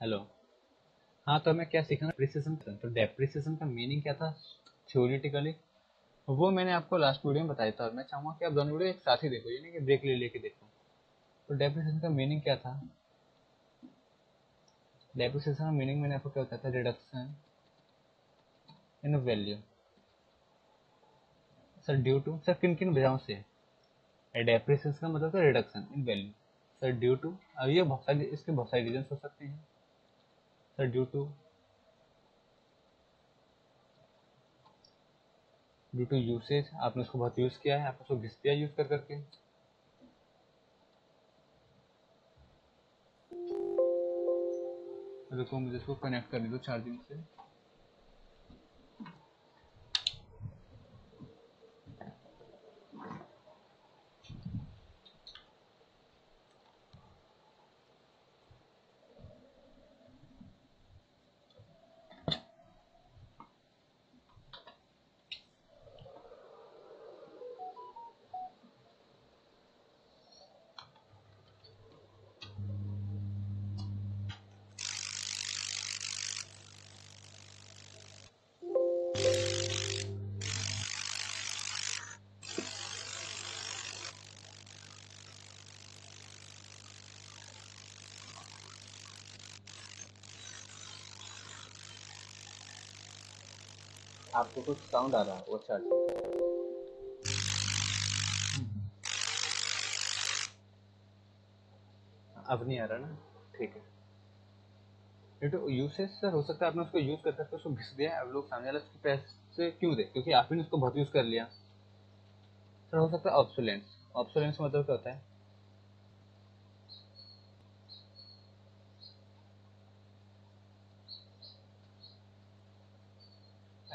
Hello हाँ तो हमें क्या सीखना डेप्रिसिएशन तो डेप्रिसिएशन का मीनिंग क्या था? थ्योरेटिकली वो मैंने आपको लास्ट वीडियो में बताया था और मैं चाहूँगा कि आप दोनों वीडियो एक साथ ही देखो यानी कि ब्रेक ले, लेके देखो। तो डेप्रिसिएशन का मीनिंग क्या था? डेप्रिसिएशन का मीनिंग मैंने आपको क्या बताया था? Reduction in value sir due to sir किन किन वजहों से? डेप्रिसिएशन का मतलब reduction in value sir due to अब ये बहुत सारे इसके बहुत सारे रीजन हो सकते हैं। Sir due to due to usage आपने उसको बहुत यूज़ किया है, आपने उसको घिस दिया यूज़ कर करके। देखो मुझे इसको कनेक्ट करने दो चार्जिंग से। आपको कुछ साउंड आ रहा है, वो चार्ज अब नहीं आ रहा ना? ठीक है। तो यूसेज सर हो सकता है आपने उसको यूज़ कर सकते उसको घिस दिया अब लोग सामने वाला उसके पैसे क्यों दे? क्योंकि आपने उसको बहुत यूज़ कर लिया। सर, हो सकता है ऑप्सोलेंस ऑप्सोलेंस मतलब क्या होता है?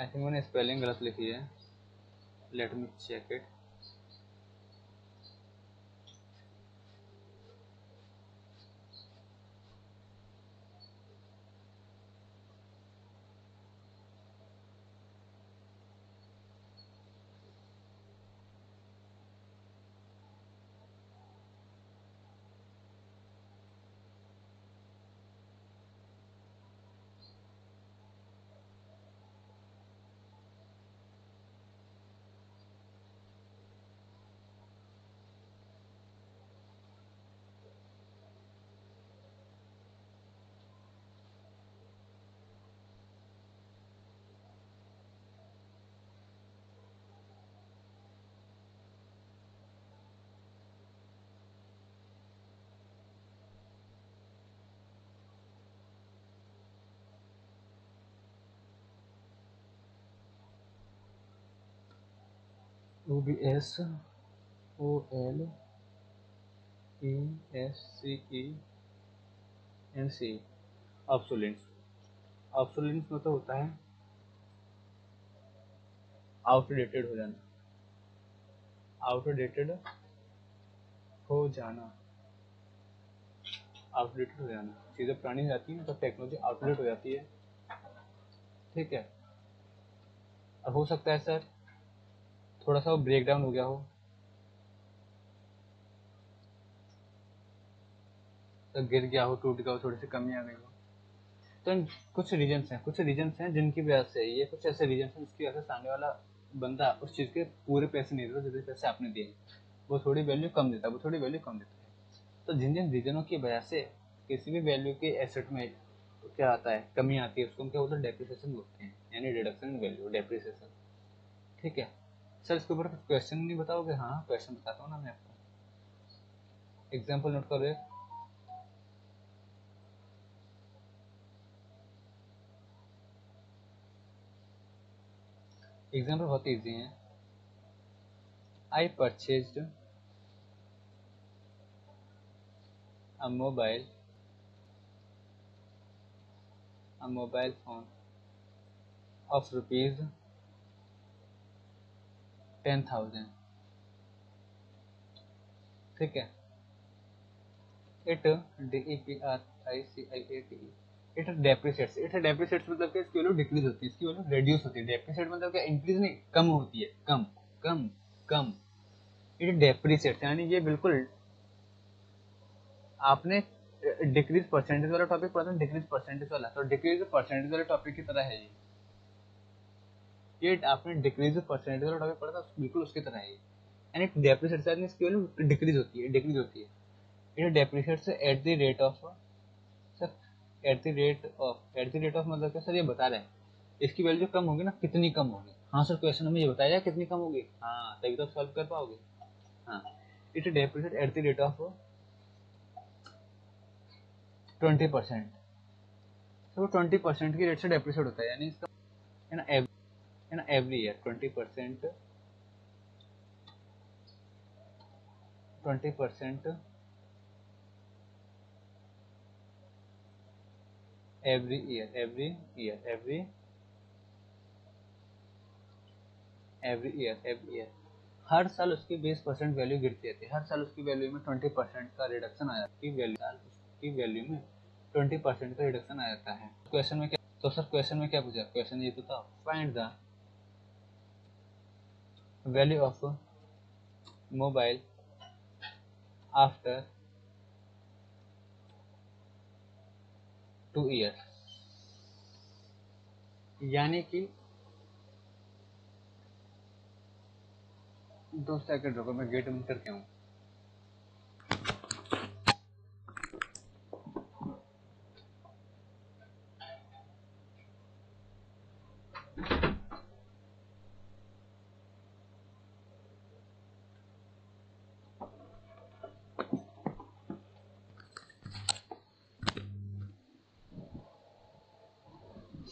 आई थिंक मैंने स्पेलिंग गलत लिखी है. Let me check it B S, O L E S C E N C obsolescence obsolescence मतलब होता है आउटडेटेड हो जाना। आउटडेटेड हो जाना। आउटडेटेड हो जाना। चीज़ें पुरानी हो जाती हैं तो टेक्नोलॉजी आउटडेट हो जाती है। ठीक है। अब हो सकता है सर थोड़ा सा वो ब्रेक डाउन हो गया हो। तो गिर गया हो, टूट गया हो, थोड़ी सी कमी आ गई हो। तो कुछ रीजन्स हैं, कुछ रीजन्स हैं जिनकी वजह से ये कुछ ऐसे रीजन्स हैं जिसकी वजह से सामने वाला बंदा उस चीज़ के पूरे पैसे नहीं देता जितने पैसे आपने दिए। वो थोड़ी वैल्यू कम देता है, वो थोड़ी वैल्यू कम देता है। तो जिन जिन रीजनों की वजह से किसी भी वैल्यू के एसेट में क्या आता है, कमी आती है, उसको हम क्या बोलते हैं? डेप्रिसिएशन बोलते हैं, यानी रिडक्शन इन वैल्यू डेप्रिसिएशन ठीक है? सर इसके ऊपर क्वेश्चन नहीं बताओगे? हाँ क्वेश्चन बताता हूँ ना मैं आपको। एग्ज़ाम्पल नोट करो एग्ज़ाम्पल बहुत ईजी है। I purchase a mobile a mobile phone of rupees ten thousand ठीक है? It D P R I C I A T it depreciates it depreciates मतलब कि इसकी वैल्यू डिक्रीज होती है। इसकी वैल्यू रिड्यूस होती है। डेप्रिसिएट मतलब क्या? इंक्रीज नहीं, कम होती है। कम कम कम. इट डेप्रिसिएट्स यानी ये बिल्कुल आपने डिक्रीज परसेंटेज वाला टॉपिक पढ़ते हैं डिक्रीज परसेंटेज वाला। तो डिक्रीज परसेंटेज वाले टॉपिक की तरह है ये। ये आपने डिक्रीज परसेंटेज वाला टॉपिक पढ़ा था बिल्कुल उसकी तरह है। यानी डेप्रिसिएट से इसकी वैल्यू डिक्रीज होती है डिक्रीज होती है। It depreciate at the rate of sir at the rate of at the rate of मतलब क्या सर ये बता रहे हैं। इसकी वैल्यू कम होगी ना, कितनी कम होगी? हाँ सर क्वेश्चन में ये बताया कितनी कम होगी? हाँ तभी तो सॉल्व कर पाओगे। हाँ। It depreciate at the rate of twenty percent तो ट्वेंटी परसेंट की रेट से डेप्रिसिएट होता है, यानी इसका है ना every year twenty percent twenty percent every year every year, every every year every year. हर साल उसकी 20 परसेंट वैल्यू गिरती रहती है। हर साल उसकी वैल्यू में 20 परसेंट का रिडक्शन आ जाता है। वैल्यू की वैल्यू में 20 परसेंट का रिडक्शन आ जाता है। क्वेश्चन में क्या तो सर क्वेश्चन में क्या पूछा? क्वेश्चन ये तो था। Find the value of mobile after two year यानी कि दो सेकेंड रुको, मैं गेट बंद करके आऊँ।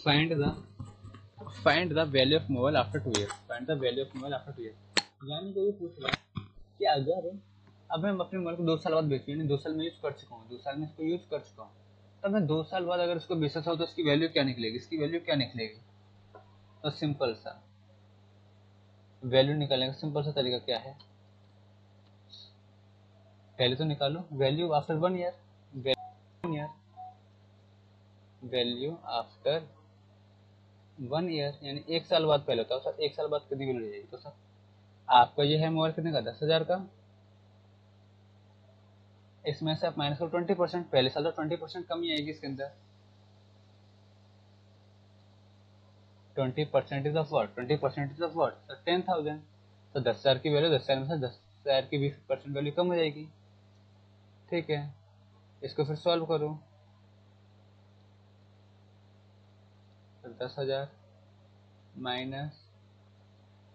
Find the find the value of mobile after two years. Find the value of mobile after two years. यानी कि ये पूछ रहा है कि अगर, अब मैं अपने मोबाइल को दो साल बाद बेचूँ, यानी दो साल में यूज़ कर चुका हूँ, दो साल में इसको यूज़ कर चुका हूँ, तब मैं दो साल बाद अगर इसको बेचा था तो इसकी वैल्यू क्या निकलेगी? इसकी वैल्यू क्या निकलेगी? तो सिंपल सा। वैल्यू निकालने का सिंपल सा तरीका क्या है? पहले तो निकालो। Value after one year one year value after one year, यानी एक साल बाद पहले होता है सर, एक साल बाद कितनी वैल्यू जाएगी तो सर, आपका ये है मोबाइल कितने का? दस हज़ार का। इसमें से आप माइनस करो ट्वेंटी परसेंट पहले साल तो ट्वेंटी परसेंट कमी आएगी इसके अंदर। Twenty percentage of word twenty percentage of word sir ten thousand तो दस हज़ार की वैल्यू दस हज़ार में से दस हज़ार की बीस परसेंट वैल्यू कम हो जाएगी। ठीक है, इसको फिर सॉल्व करो। दस हज़ार minus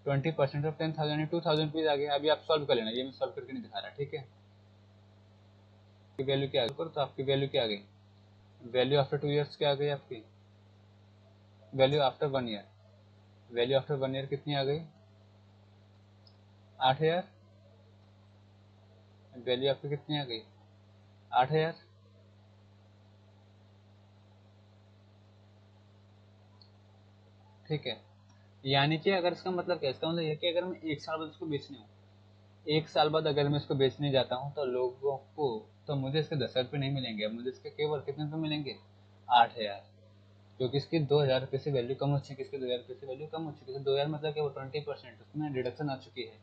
twenty percent of ten thousand two thousand rupees आ गया अभी आप सॉल्व कर लेना, ये मैं सॉल्व करके नहीं दिखा रहा, ठीक है? आपकी वैल्यू क्या गई तो आपकी वैल्यू क्या आ गई? वैल्यू आफ्टर टू इयर्स क्या आ गई आपकी? Value after one year value after one year कितनी आ गई? आठ हज़ार। वैल्यू आपकी कितनी आ गई? आठ हज़ार। ठीक है। यानी कि अगर इसका मतलब क्या इसका मतलब यह कि अगर मैं एक साल बाद इसको बेचने हूँ एक साल बाद अगर मैं इसको बेचने जाता हूँ तो लोगों को तो मुझे इसके दस हज़ार रुपये नहीं मिलेंगे मुझे इसके केवल कितने रुपये मिलेंगे? आठ हज़ार। क्योंकि इसकी दो हज़ार रुपये से वैल्यू कम हो चुकी है, इसकी दो हज़ार रुपये से वैल्यू कम हो चुकी है दो हज़ार मतलब केवल ट्वेंटी परसेंट उसमें डिडक्शन आ चुकी है।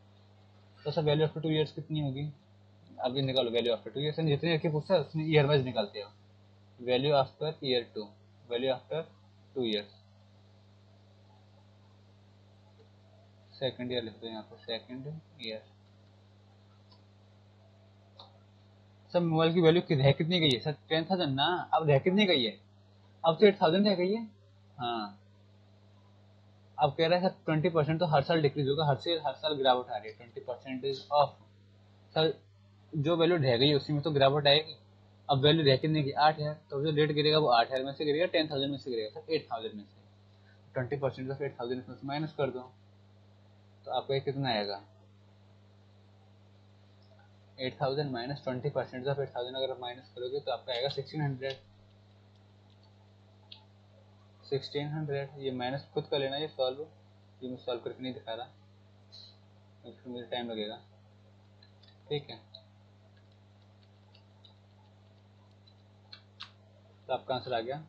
तो sir value after two years कितनी होगी? अभी निकालो वैल्यू आफ्टर टू ईयर्स जितने पूछता है उसमें ईयर वाइज निकालते हो। Value after year two value after two years second year लिखते हैं यहाँ पर सेकंड ईयर सब मोबाइल की वैल्यू रह कितनी गई है? सर टेन थाउज़ेंड ना? अब रह कितनी गई है? अब तो एट थाउज़ेंड रह गई है? हाँ। अब कह रहा है, सर ट्वेंटी परसेंट तो हर साल डिक्रीज होगा, हर से हर साल गिरावट आ रही है। ट्वेंटी परसेंटेज ऑफ़ सर, जो वैल्यू रह गई है, उसी में तो गिरावट आएगी। अब वैल्यू रह कितने की आठ है। तो जो रेट गिरेगा, वो आठ हज़ार में से गिरेगा टेन थाउज़ेंड में से गिरेगा। सर एट थाउज़ेंड में से। Twenty percent of eight thousand minus कर दो। तो आपका कितना आएगा? Eight thousand minus twenty percent of eight thousand अगर माइनस करोगे तो आपका आएगा सिक्सटीन हंड्रेड सिक्सटीन हंड्रेड ये माइनस खुद कर लेना ये सॉल्व ये मैं सॉल्व करके नहीं दिखा रहा। फिर मुझे टाइम लगेगा। ठीक है। तो आपका आंसर आ गया।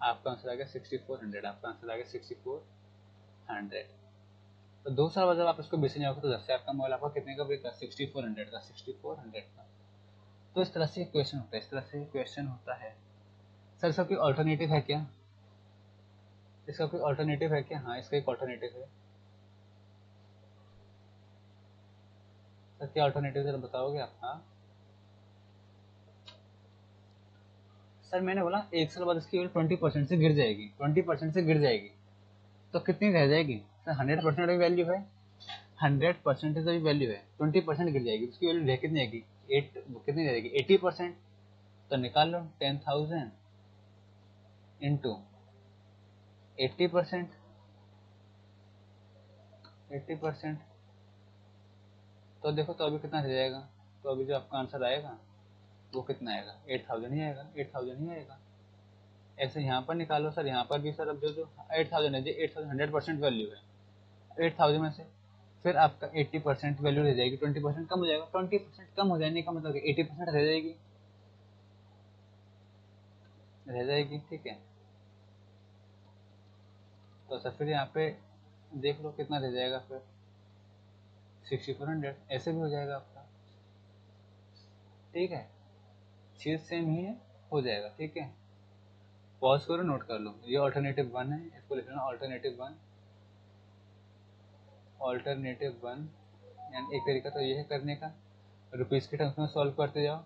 आपका आंसर आ गया सिक्सटी फोर हंड्रेड आपका आंसर आ गया सिक्सटी फोर हंड्रेड तो दो साल बाद जब आप इसको बेचने जाओगे तो दस से आपका मोबाइल आपका कितने का बिका सिक्सटी फोर हंड्रेड का सिक्सटी फोर हंड्रेड का। तो इस तरह से क्वेश्चन होता है, इस तरह से क्वेश्चन होता है। सर, इसका कोई ऑल्टरनेटिव है क्या? इसका कोई ऑल्टरनेटिव है क्या? हाँ इसका एक ऑल्टरनेटिव है। सर, क्या ऑल्टरनेटिव जरा बताओगे आप? हाँ। सर, मैंने बोला, एक साल बाद इसकी वैल्यू ट्वेंटी परसेंट से गिर जाएगी। ट्वेंटी परसेंट से गिर जाएगी। तो कितनी रह जाएगी? सर हंड्रेड परसेंट की वैल्यू है। हंड्रेड परसेंटेज की वैल्यू है। ट्वेंटी परसेंट गिर जाएगी। उसकी वैल्यू रह कितनी आएगी? एट कितनी रहेगी एटी परसेंट तो निकाल लो ten thousand into eighty percent eighty percent तो देखो तो अभी कितना रह जाएगा? तो अभी जो आपका आंसर आएगा वो कितना आएगा? एट थाउज़ेंड ही आएगा। एट थाउज़ेंड ही आएगा। ऐसे यहाँ पर निकालो सर, यहाँ पर भी सर, अब जो जो एट थाउज़ेंड है जो eight thousand hundred percent value है। एट थाउज़ेंड में से फिर आपका एट्टी परसेंट वैल्यू रह जाएगी ट्वेंटी परसेंट कम हो जाएगा। ट्वेंटी परसेंट कम हो जाने का मतलब एटी परसेंट रह जाएगी। रह जाएगी, ठीक है। तो सर, फिर यहाँ पे देख लो कितना रह जाएगा फिर। सिक्सटी फोर हंड्रेड ऐसे भी हो जाएगा आपका। ठीक है। चीज़ सेम ही है, हो जाएगा, ठीक है? पॉज करो नोट कर लो। ये ऑल्टरनेटिव वन है, इसको लिख लेना ऑल्टरनेटिव वन ऑल्टरनेटिव वन यानी एक तरीका तो ये है करने का। रुपीज़ के टर्म्स में सॉल्व करते जाओ,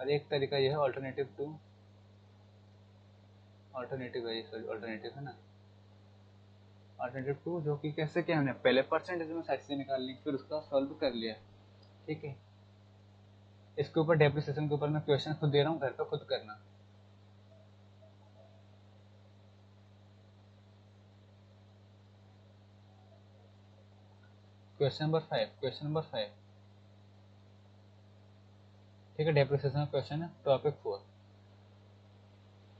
और एक तरीका यह है ऑल्टरनेटिव टू ऑल्टरनेटिव है सॉरी ऑल्टरनेटिव है ना? ऑल्टरनेटिव टू जो कि कैसे क्या हमने? पहले परसेंटेज में साइड से निकाल ली, फिर उसका सॉल्व कर लिया, ठीक है? इसके ऊपर डेप्रिसिएशन के ऊपर मैं क्वेश्चन खुद दे रहा हूँ, घर पर खुद करना। Question number five question number five ठीक है डेप्रिसिएशन क्वेश्चन है टॉपिक फोर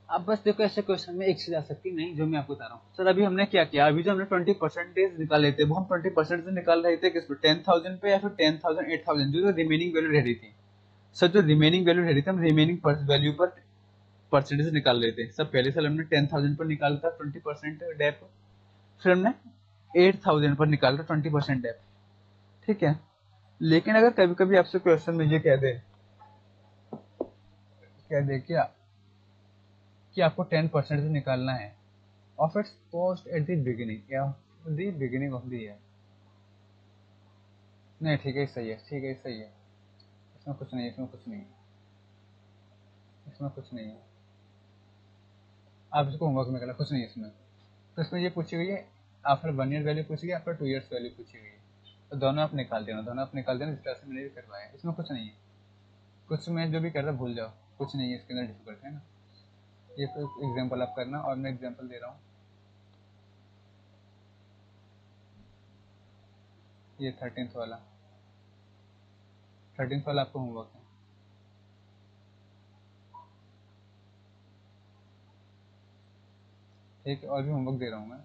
अब बस देखो ऐसे क्वेश्चन में एक चीज़ आ सकती नहीं, जो मैं आपको बता रहा हूँ। सर अभी हमने क्या किया? अभी जो हमने ट्वेंटी परसेंटेज निकाल लेते वो हम ट्वेंटी परसेंट निकाल रहे थे किस पे? टेन थाउज़ेंड पे या फिर टेन थाउज़ेंड एट थाउज़ेंड जो रिमेनिंग वैल्यू रह रही थी। सर, जो रिमेनिंग वैल्यू रह रही थी, हम रिमेनिंग वैल्यू पर परसेंटेज निकाल लेते थे सब पहले साल हमने टेन थाउज़ेंड पर निकाला था ट्वेंटी परसेंट डेप फिर हमने एट थाउज़ेंड पर निकाला था ट्वेंटी परसेंट डेप ठीक है? लेकिन अगर कभी कभी आपसे क्वेश्चन में ये कह दे कह दे क्या कि आपको टेन परसेंट निकालना है of its post at the beginning the beginning of the year नहीं, ठीक है, सही है, ठीक है, सही है। इसमें कुछ नहीं, इसमें कुछ नहीं। इसमें कुछ नहीं है। आप इसको होमवर्क में करना कुछ नहीं इसमें। तो इसमें ये पूछी गई है आफ्टर वन ईयर वैल्यू पूछी गई आफ्टर टू ईयर्स वैल्यू पूछी गई है। तो दोनों आप निकाल देना, दोनों आप निकाल देना, जिस तरह से मैंने भी करवाया इसमें कुछ नहीं है। कुछ मैं जो भी कर रहा भूल जाओ। कुछ नहीं है, इसके अंदर डिफ़िकल्ट है ना। ये तो एग्ज़ाम्पल आप करना, और मैं एग्ज़ाम्पल दे रहा हूँ। ये थर्टीन वाला। थर्टींथ वाला आपका होमवर्क है। एक और भी होमवर्क दे रहा हूँ मैं।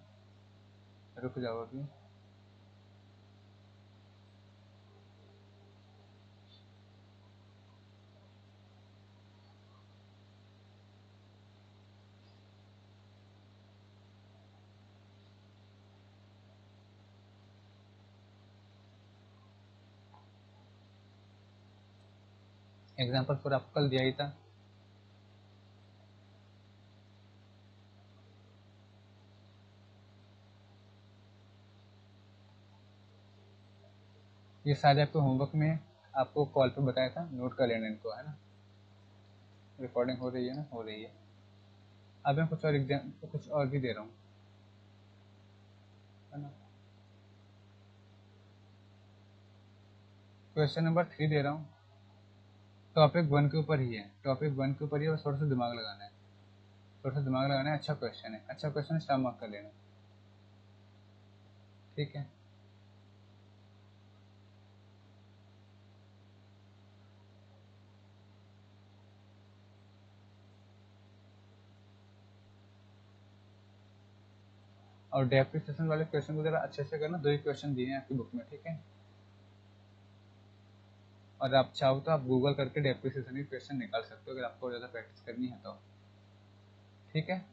रुक जाओ अभी। एग्ज़ाम्पल फोर आपको कल दिया ही था ये सारे आपको होमवर्क में आपको कॉल पे बताया था नोट कर लेना इनको, है ना? रिकॉर्डिंग हो रही है ना? हो रही है। अब मैं कुछ और एग्ज़ाम कुछ और भी दे रहा हूँ। है ना? क्वेश्चन नंबर थ्री दे रहा हूँ। टॉपिक वन के ऊपर ही है। टॉपिक वन के ऊपर ही बस थोड़ा सा दिमाग लगाना है। थोड़ा सा दिमाग लगाना है अच्छा क्वेश्चन है। अच्छा क्वेश्चन स्टार मार्क कर लेना। ठीक है? और डेप्रिसिएशन वाले क्वेश्चन को जरा अच्छे से करना। दो ही क्वेश्चन दिए हैं आपकी बुक में, ठीक है? और आप चाहो तो आप गूगल करके डेप्रिसिएशन के क्वेश्चन निकाल सकते हो, अगर आपको ज़्यादा प्रैक्टिस करनी है तो। ठीक है?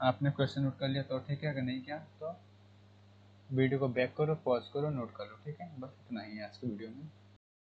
आपने क्वेश्चन नोट कर लिया तो ठीक है, अगर नहीं किया तो वीडियो को बैक करो पॉज करो नोट कर लो, ठीक है? बस इतना ही है आज के वीडियो में।